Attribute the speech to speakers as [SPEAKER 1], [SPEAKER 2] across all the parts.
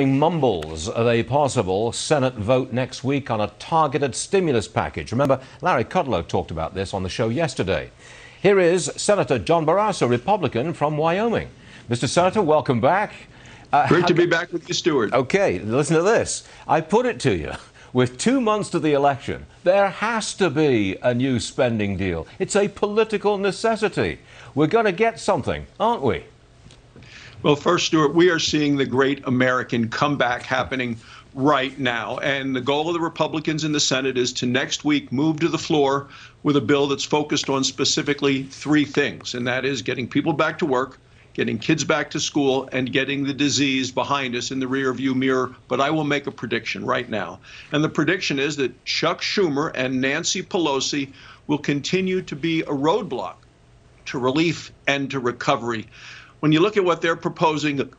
[SPEAKER 1] Mumbles of a possible Senate vote next week on a targeted stimulus package. Remember, Larry Kudlow talked about this on the show yesterday. Here is Senator John Barrasso, Republican from Wyoming. Mr. Senator, welcome back.
[SPEAKER 2] Uh, Great to be back with you, Stuart.
[SPEAKER 1] Okay, listen to this. I put it to you. With two months to the election, there has to be a new spending deal. It's a political necessity. We're going to get something, aren't we?
[SPEAKER 2] Well, first, Stuart, we are seeing the great American comeback happening right now. And the goal of the Republicans in the Senate is to next week move to the floor with a bill that's focused on specifically three things, and that is getting people back to work, getting kids back to school, and getting the disease behind us in the rearview mirror. But I will make a prediction right now. And the prediction is that Chuck Schumer and Nancy Pelosi will continue to be a roadblock to relief and to recovery when you look at what they're proposing,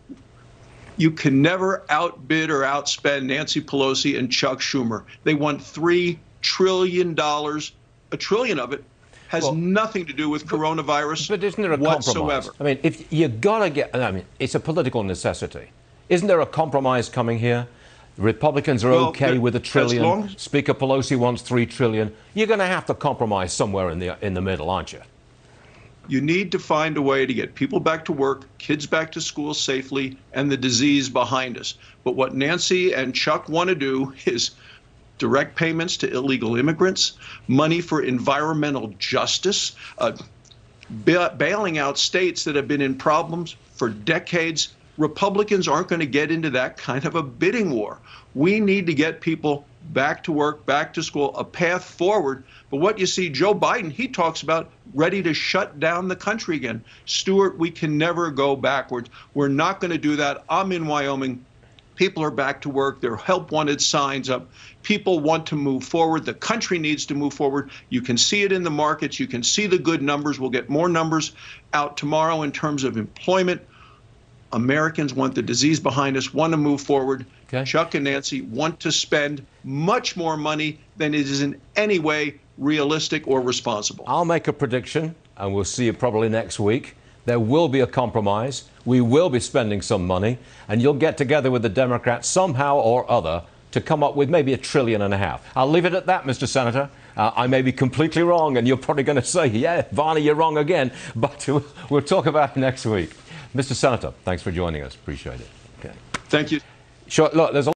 [SPEAKER 2] you can never outbid or outspend Nancy Pelosi and Chuck Schumer. They want $3 trillion. A trillion of it has well, nothing to do with coronavirus
[SPEAKER 1] but isn't there a
[SPEAKER 2] whatsoever.
[SPEAKER 1] compromise? I mean, if you got to get, I mean, it's a political necessity. Isn't there a compromise coming here? Republicans are well, okay with a trillion. Long... Speaker Pelosi wants three trillion. You're going to have to compromise somewhere in the in the middle, aren't you?
[SPEAKER 2] You need to find a way to get people back to work, kids back to school safely, and the disease behind us. But what Nancy and Chuck want to do is direct payments to illegal immigrants, money for environmental justice, uh, bailing out states that have been in problems for decades. Republicans aren't going to get into that kind of a bidding war. We need to get people back to work, back to school, a path forward. But what you see, Joe Biden, he talks about ready to shut down the country again. Stuart, we can never go backwards. We're not going to do that. I'm in Wyoming. People are back to work. Their help wanted signs up. People want to move forward. The country needs to move forward. You can see it in the markets. You can see the good numbers. We'll get more numbers out tomorrow in terms of employment. Americans want the disease behind us, want to move forward. Okay. Chuck and Nancy want to spend much more money than it is in any way realistic or responsible.
[SPEAKER 1] I'll make a prediction, and we'll see you probably next week. There will be a compromise. We will be spending some money, and you'll get together with the Democrats somehow or other to come up with maybe a trillion and a half. I'll leave it at that, Mr. Senator. Uh, I may be completely wrong, and you're probably going to say, yeah, Varney, you're wrong again, but we'll talk about it next week. Mr. Senator, thanks for joining us. Appreciate it.
[SPEAKER 2] Okay. Thank you.
[SPEAKER 1] Sure. Look, there's a